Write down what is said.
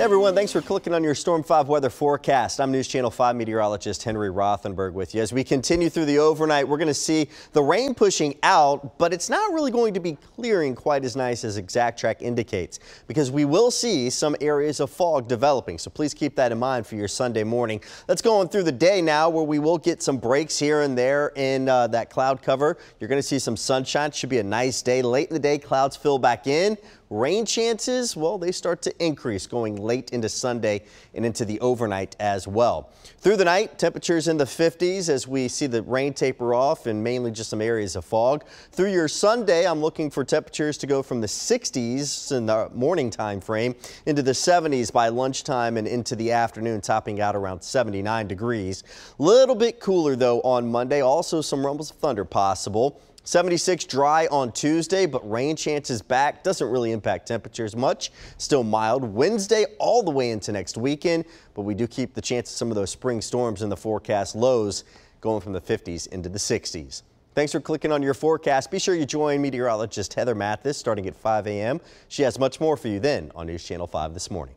Everyone, thanks for clicking on your Storm 5 weather forecast. I'm News Channel 5 meteorologist Henry Rothenberg with you. As we continue through the overnight, we're going to see the rain pushing out, but it's not really going to be clearing quite as nice as Exact Track indicates because we will see some areas of fog developing. So please keep that in mind for your Sunday morning. Let's go on through the day now where we will get some breaks here and there in uh, that cloud cover. You're going to see some sunshine. Should be a nice day. Late in the day, clouds fill back in. Rain chances, well, they start to increase going late into Sunday and into the overnight as well. Through the night, temperatures in the 50s as we see the rain taper off and mainly just some areas of fog. Through your Sunday, I'm looking for temperatures to go from the 60s in the morning time frame into the 70s by lunchtime and into the afternoon, topping out around 79 degrees. Little bit cooler though on Monday. Also some rumbles of thunder possible. 76 dry on Tuesday, but rain chances back. Doesn't really impact temperatures much. Still mild Wednesday all the way into next weekend, but we do keep the chance of some of those spring storms in the forecast lows going from the 50s into the 60s. Thanks for clicking on your forecast. Be sure you join meteorologist Heather Mathis starting at 5 a.m. She has much more for you then on News Channel 5 this morning.